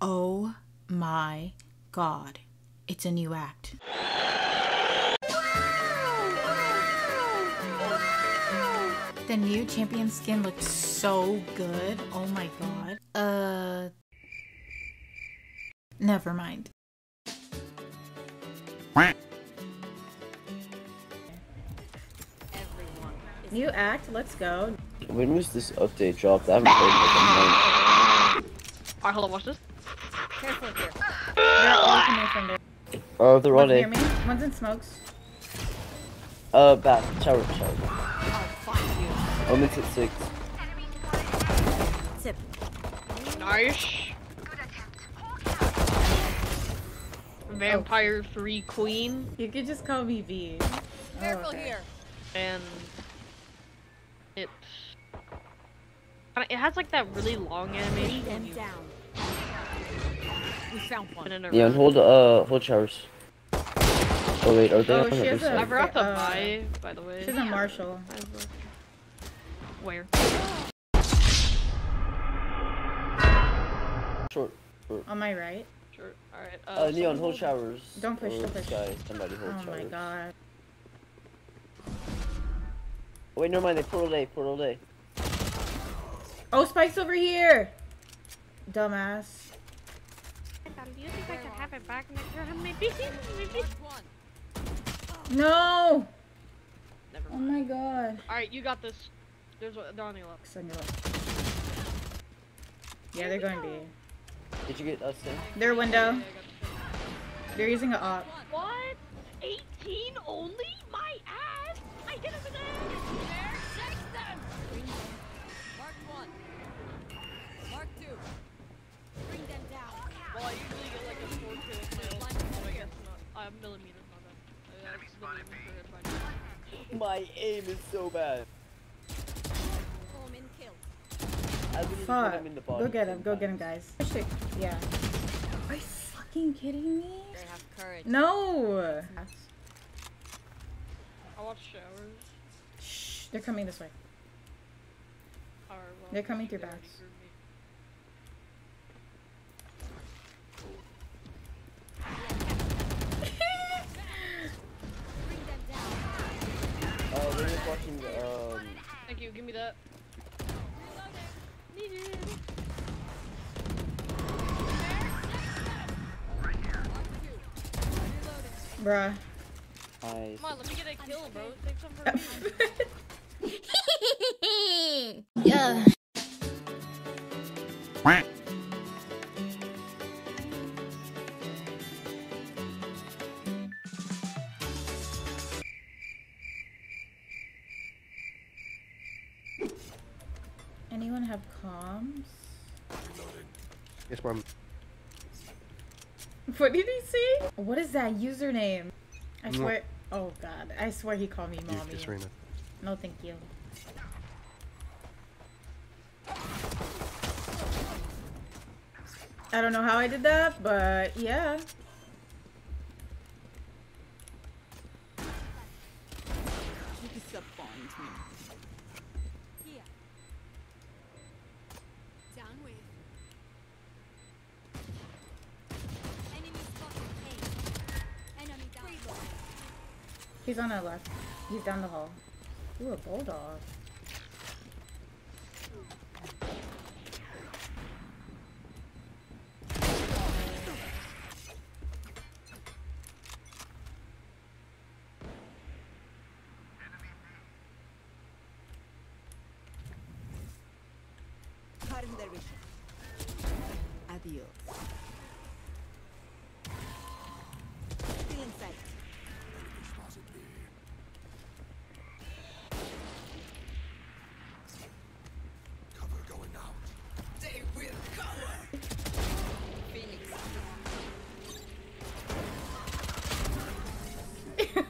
Oh my god. It's a new act. The new champion skin looks so good. Oh my god. Uh. Never mind. New act, let's go. When was this update dropped? I haven't played it like Alright, hold on, watch this. Careful here. They're all coming from there. a month. Oh, they're One's on near me. One's in smokes. Uh, back. Tower, tower. I'll find you. Omen's at six. Tip. Nice. Vampir3queen, You could just call me V. Careful okay. here. and it's it has like that really long animation. Them when you down. We found one. in a Neon, row. hold, uh, hold showers. Oh, wait, are they Oh, on she the has other a- I side? forgot to Uh, buy, by the way. She's a Marshal. I Where? Short. On my right. Sure. Alright. Uh, Uh, Neon, hold showers. Don't push, Or don't push. Sky, somebody hold Oh showers. my god. Wait, never mind, they portal A, portal day. Oh, Spike's over here! Dumbass. Do you think I could have it back next year? Maybe. Maybe. One. No! Never Oh my god. Alright, you got this. There's one. They're on your left. On your left. Yeah, they're going B. Did you get us in? Their window. Yeah, I got this. They're using an op. What? 18 only? My ass! I hit him in the head! Well, I usually get like a 4 kill with my ult, but I guess not. Uh, millimeters, not that. Uh, that's millimeters for everybody. My aim is so bad. Home in kill. I literally put Fuck. him in the body Go get him. Go get him, guys. Yeah. Are you fucking kidding me? They have courage. No! I watch showers. Shh. They're coming this way. They're coming through they backs. grew me. Bring them down. We're just watching, um, Thank you, give me that. Needed. Bruh. I. Come on, let me get a kill, bro. Save some for me. yeah. Comms? Yes, ma'am. What did he say? What is that username? I swear. Oh god, I swear he called me mommy. Serena. No, thank you. I don't know how I did that, but yeah. You disappoint me. Here. Down with. Enemy spotted. A. Enemy down. He's on our left. He's down the hall. Ooh, a bulldog. Adios.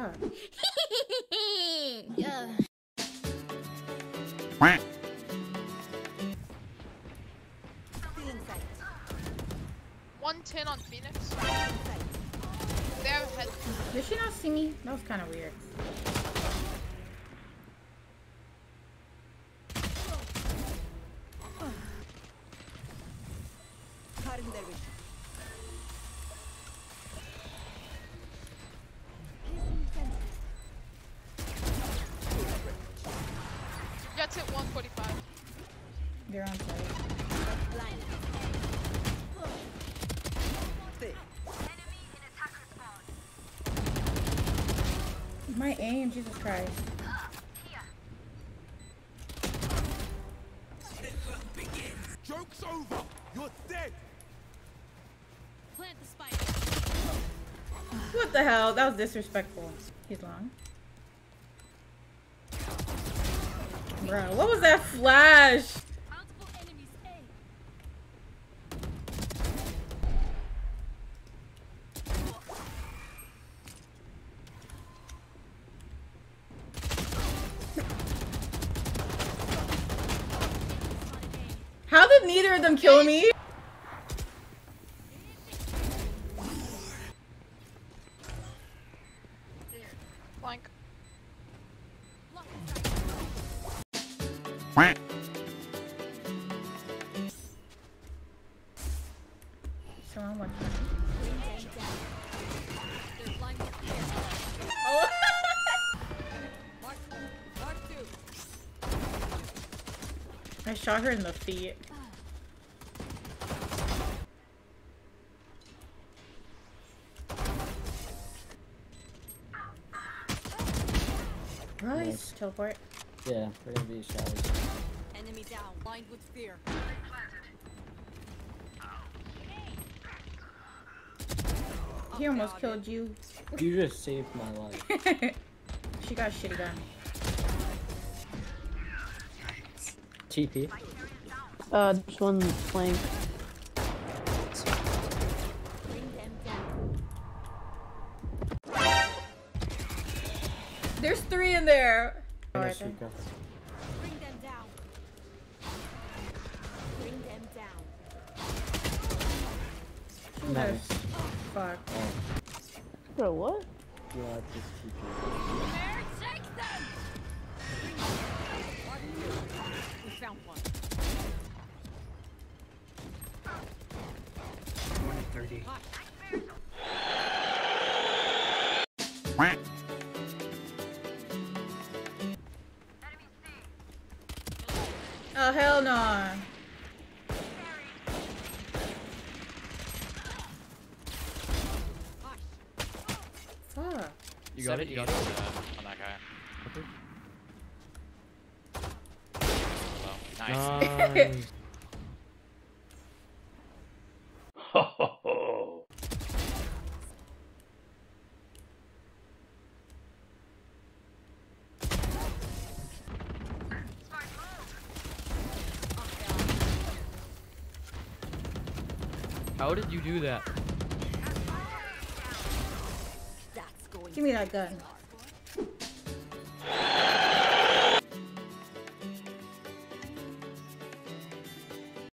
fuck? yeah. Feeling sight. 110 on Phoenix. Sight. They have head. Did she not see me? That was kind of weird. Cutting their They're on site. My aim, Jesus Christ. Joke's over. You're dead. Plant the spike. What the hell? That was disrespectful. He's long. Bro, what was that flash? How neither of them kill me? Blank. So I'm watching. Bring them down. They're blind. Mark. Mark two. I shot her in the feet. Nice. Nice. Teleport. Yeah, we're gonna be showers. Enemy down. Blind with fear. He almost killed you. You just saved my life. she got a shitty gun. TP. Uh, there's one flank. Bring them down. There's three in there. Oh, right Yes, there. Chica. Bring them down. Bring them down. Nice. Fuck. Oh, Bro, what? you like this TP. There, take them. Bring them down. Mark two. We found one. Oh hell no. Fuck. You got it, you got it. on that guy. Well, nice. Nice. How did you do that? Give me that gun.